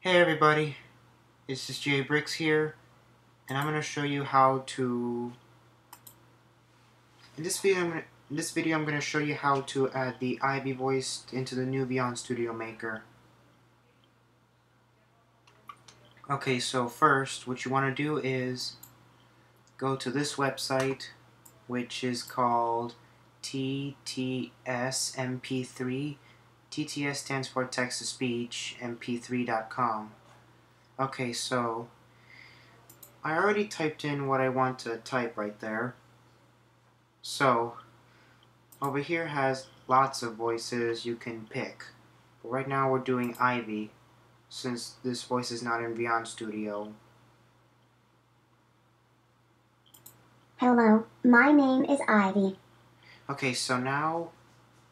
Hey everybody, this is Jay Bricks here, and I'm going to show you how to. In this video, I'm gonna, in this video, I'm going to show you how to add the Ivy voice into the new Vyond Studio Maker. Okay, so first, what you want to do is go to this website, which is called TTSMP3 TTS stands for text to speech, mp3.com. Okay, so I already typed in what I want to type right there. So over here has lots of voices you can pick. But right now we're doing Ivy since this voice is not in Vyond Studio. Hello, my name is Ivy. Okay, so now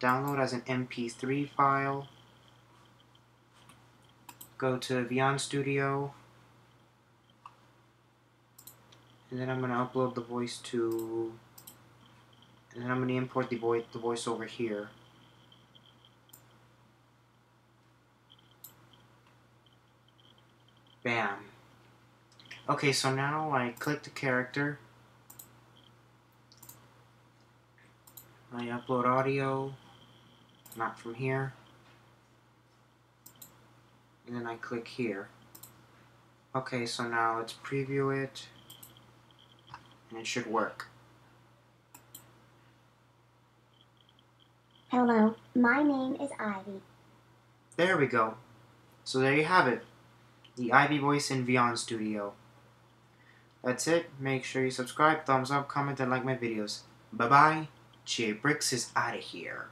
download as an MP3 file. Go to Vyond Studio. And then I'm going to upload the voice to... And then I'm going to import the the voice over here. Bam. Okay, so now I click the character. I upload audio not from here. And then I click here. Okay, so now let's preview it. And it should work. Hello, my name is Ivy. There we go. So there you have it. The Ivy voice in Vyond Studio. That's it. Make sure you subscribe, thumbs up, comment, and like my videos. Bye-bye. Jay Bricks is out of here.